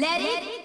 Let, Let it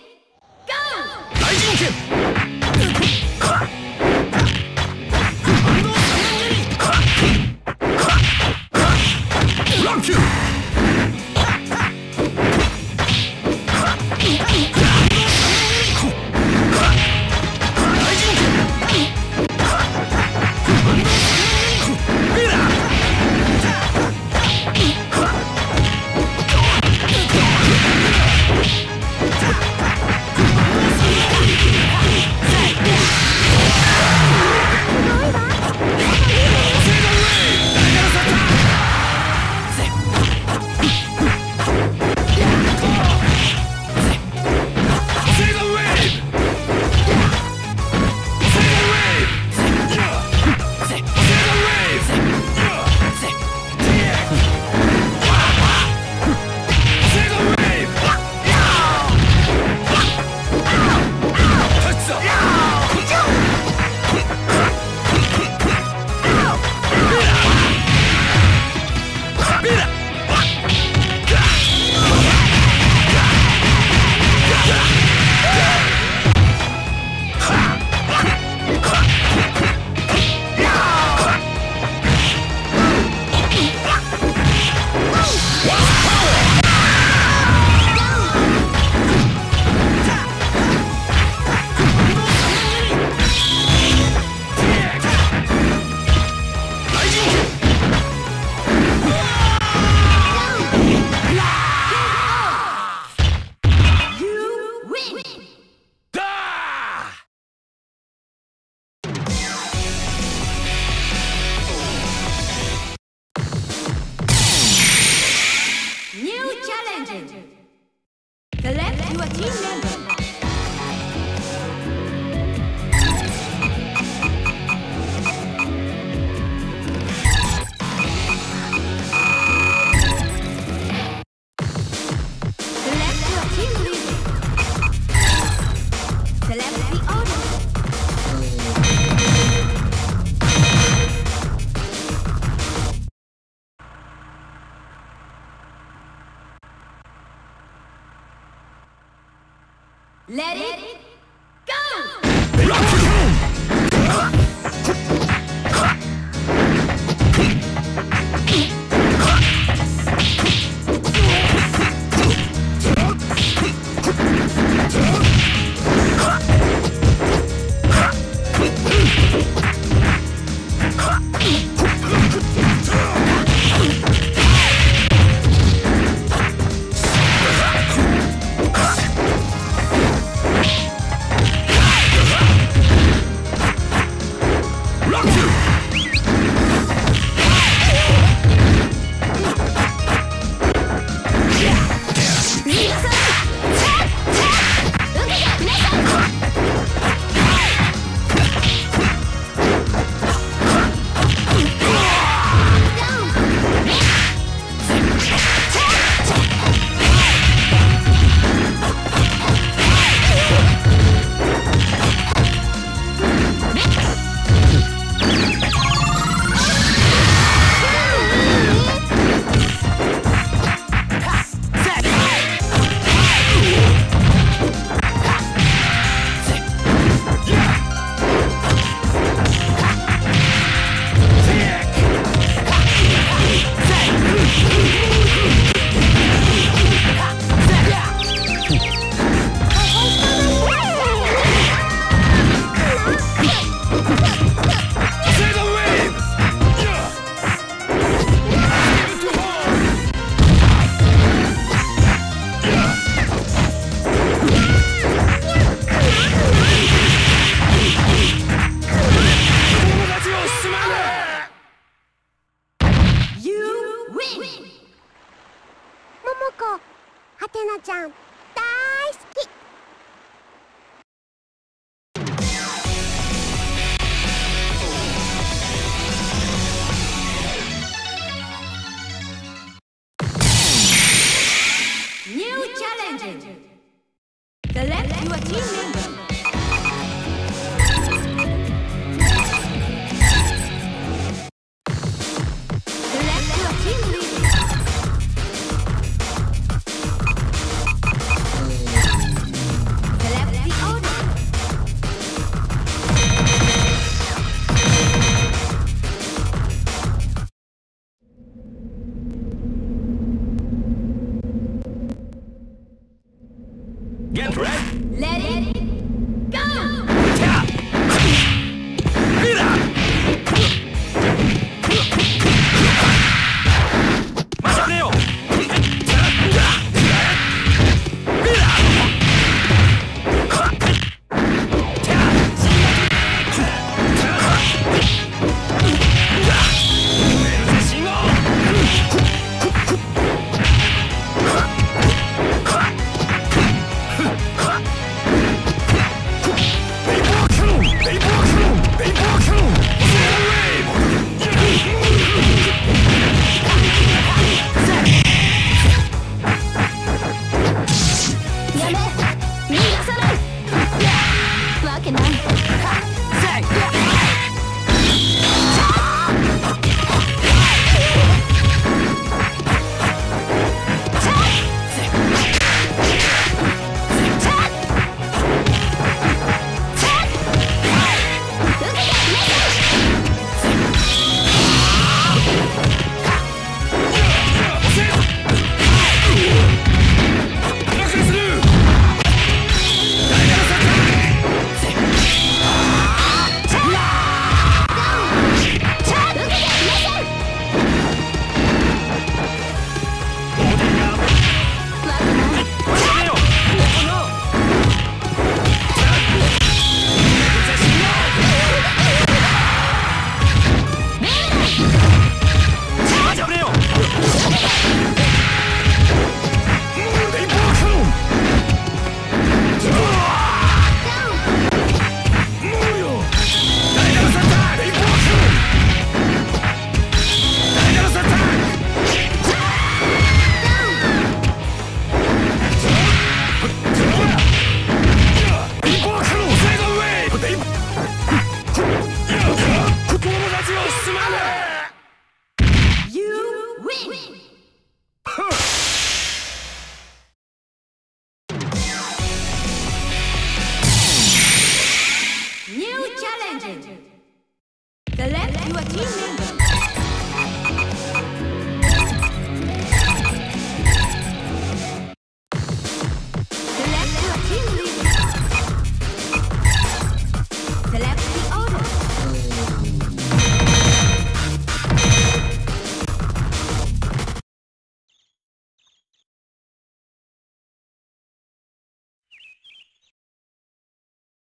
Let, it, it go! go!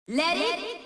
Let it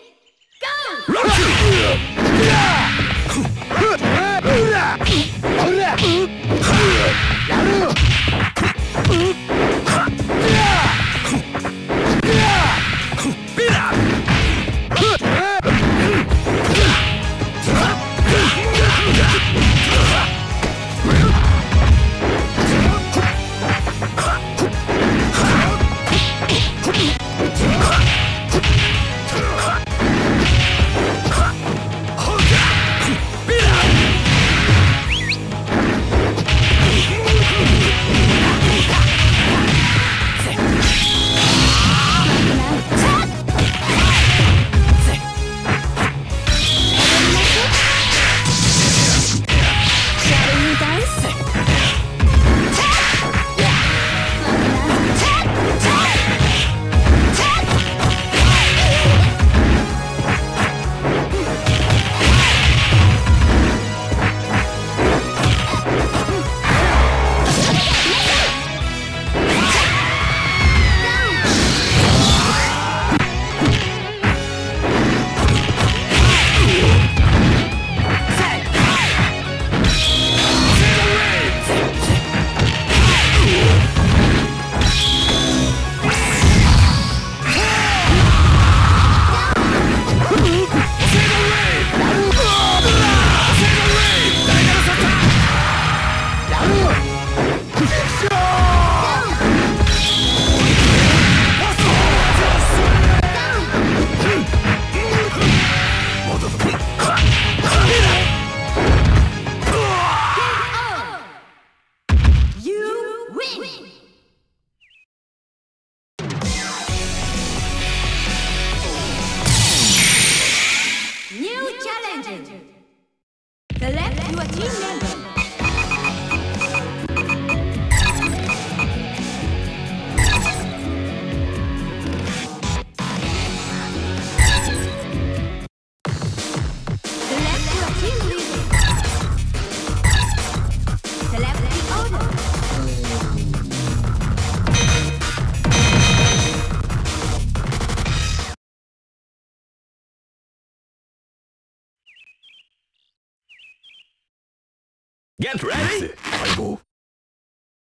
Get ready!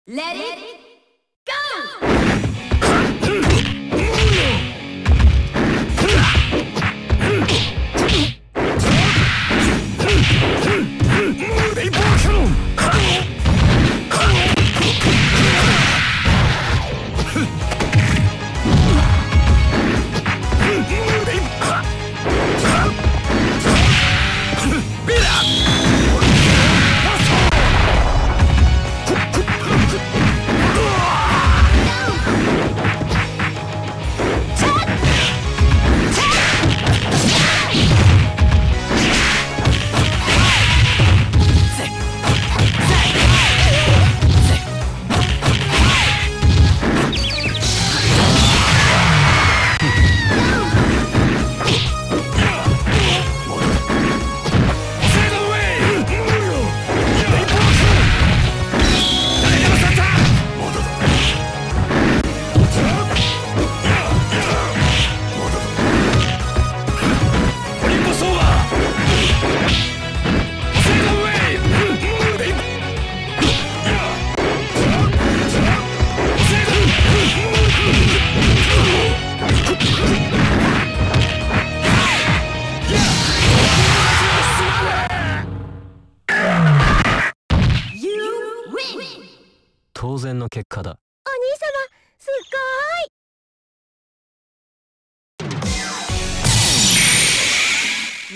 Let it 結果だ。お兄様すごい。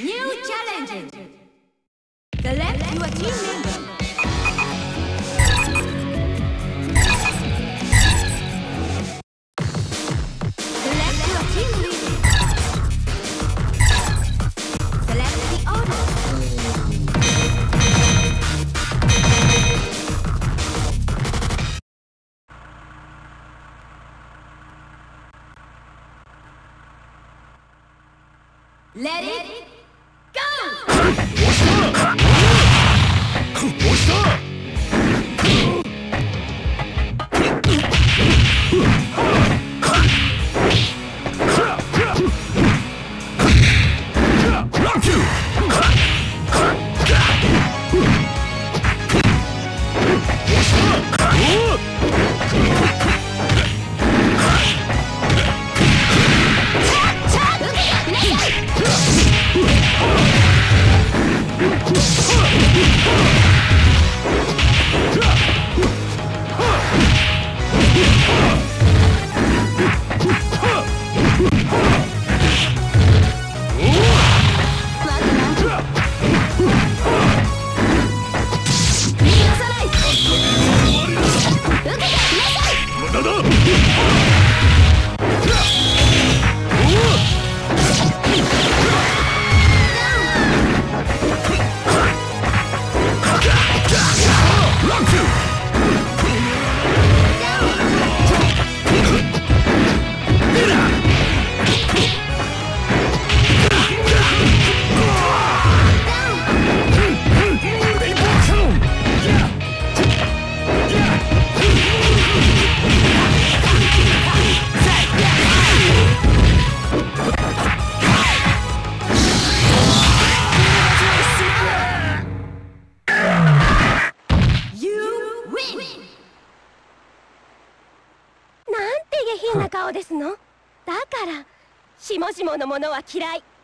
ニューチャレンジ Let, it 嫌い。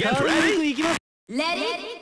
Get ready!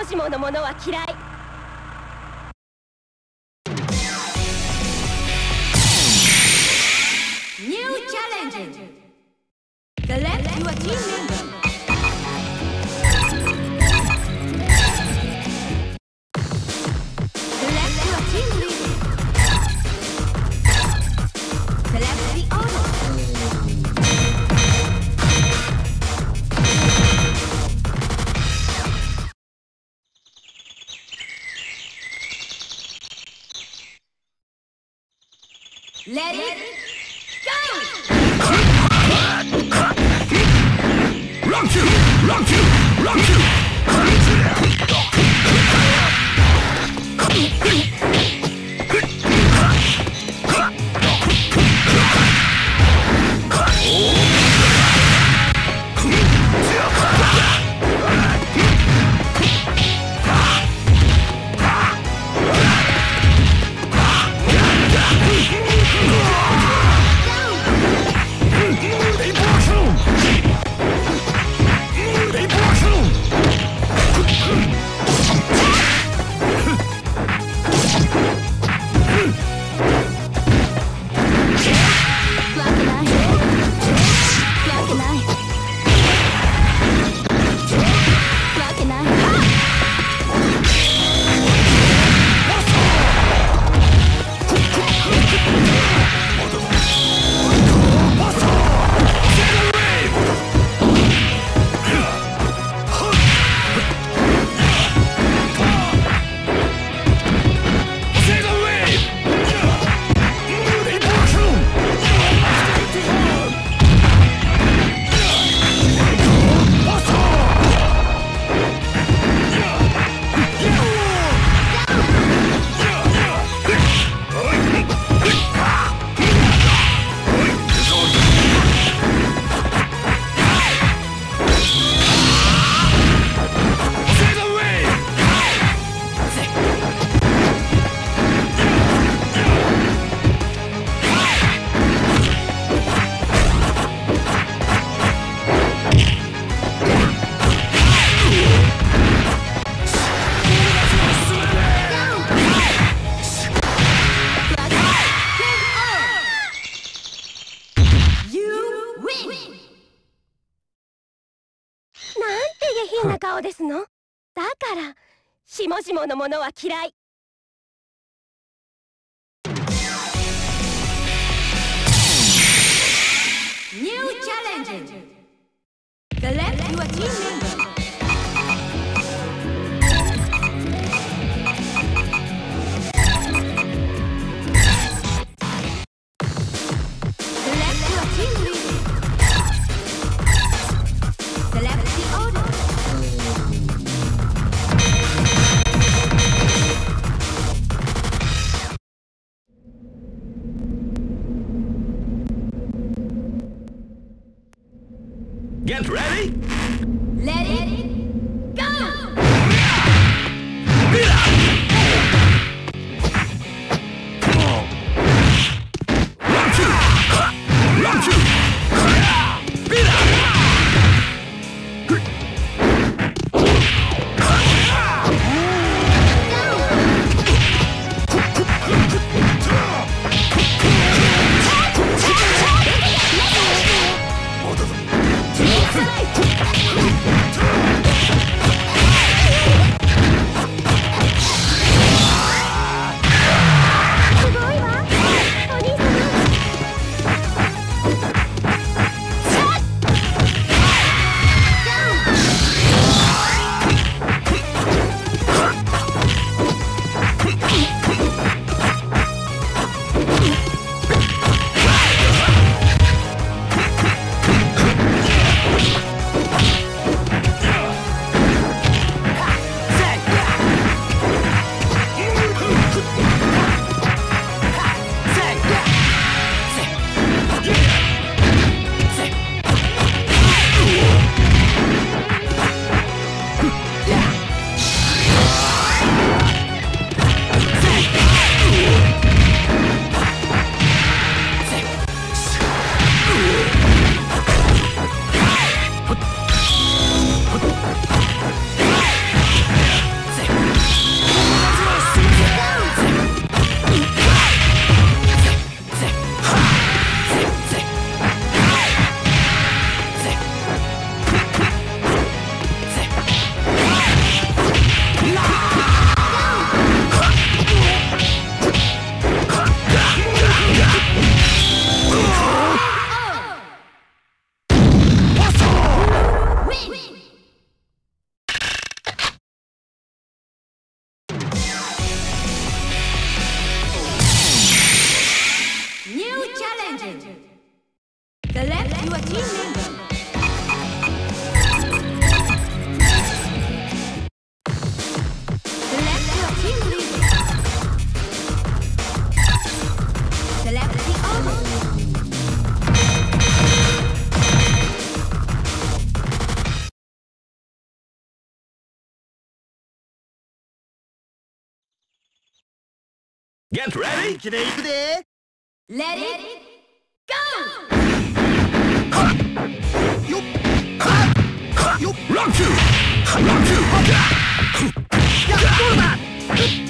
もしものものは嫌い。ものは嫌い。Get ready! 気で行くで。Let it go! はっよっはっはっよっランキューランキューやっとるだ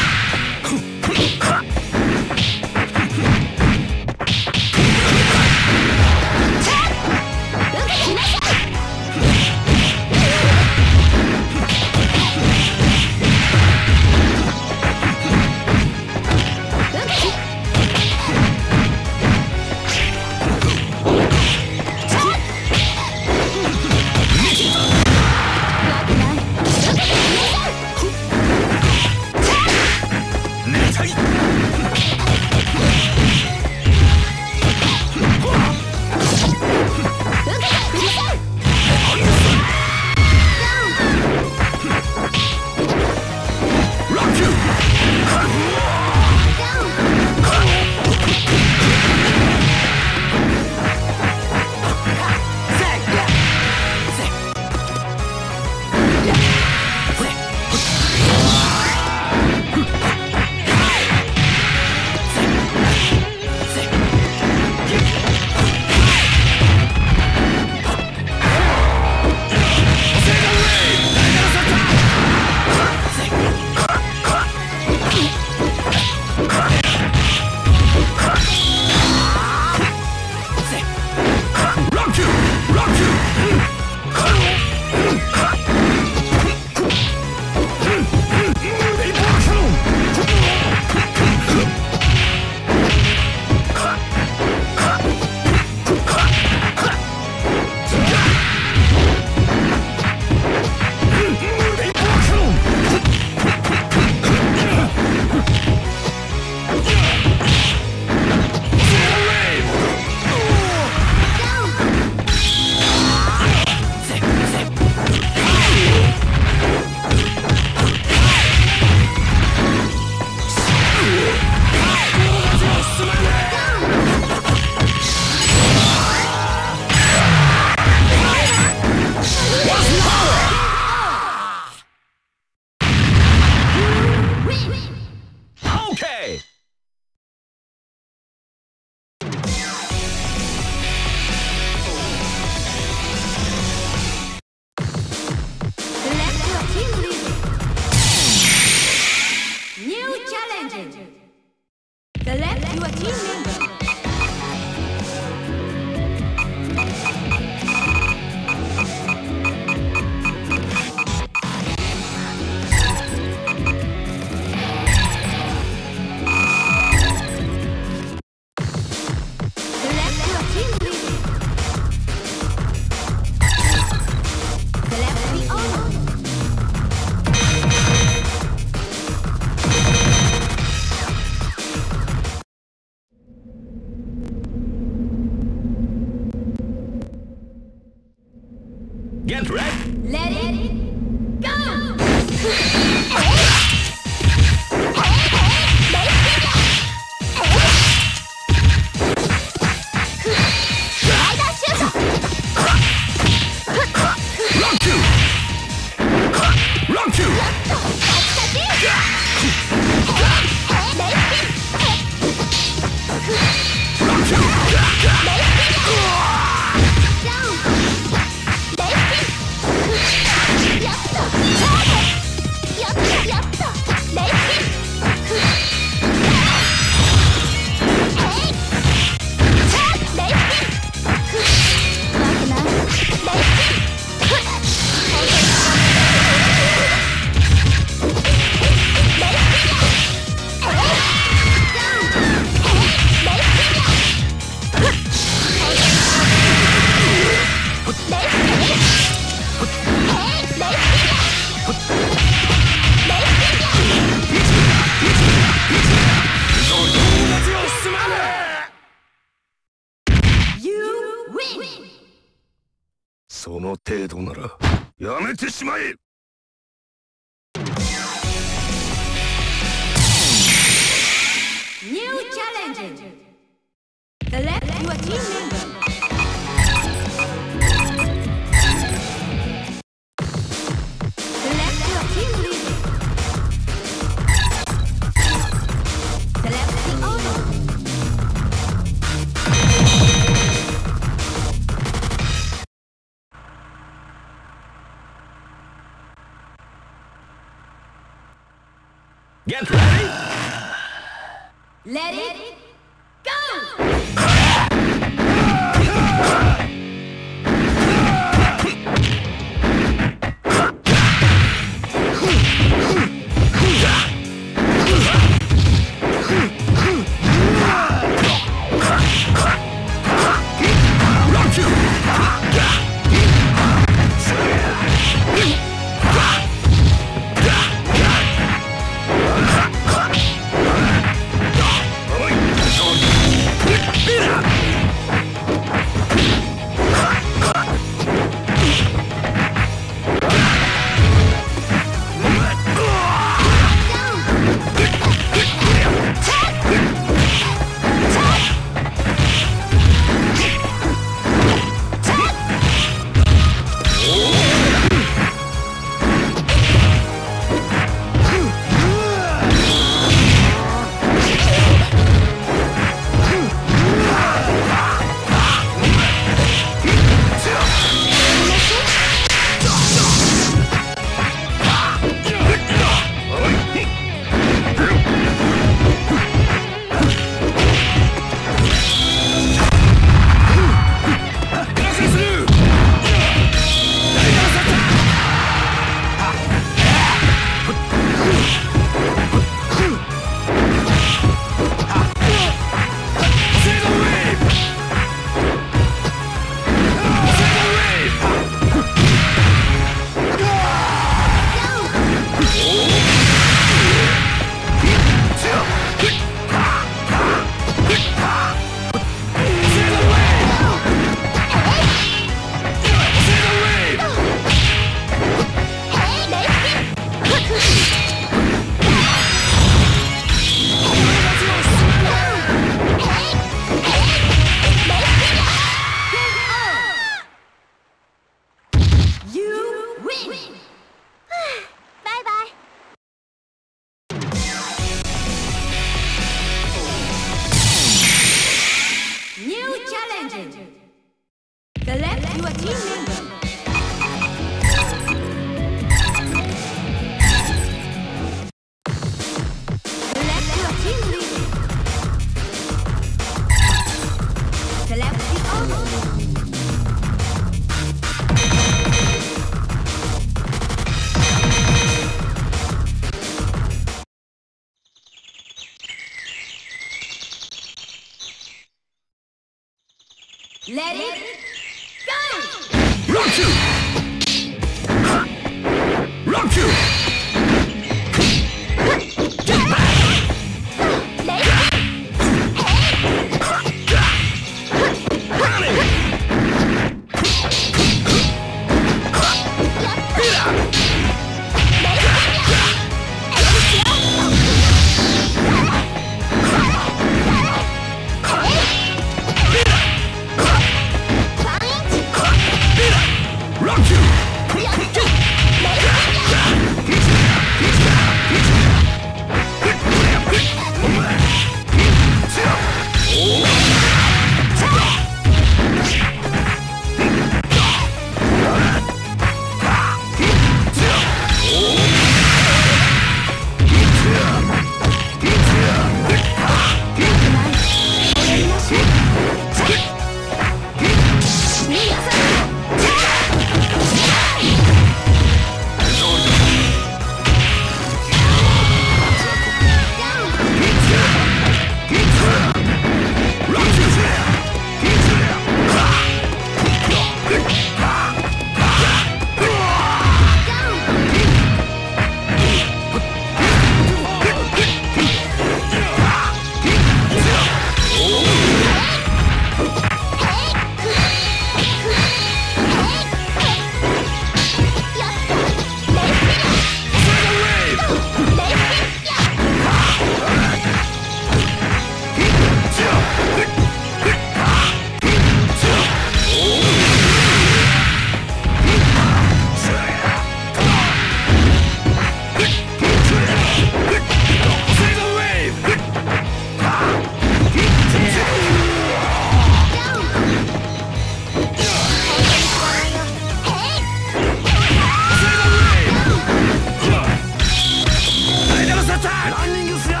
ランニングスや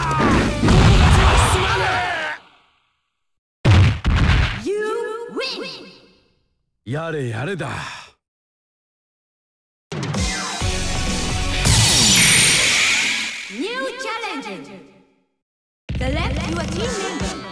ーチャレンジ The left your team member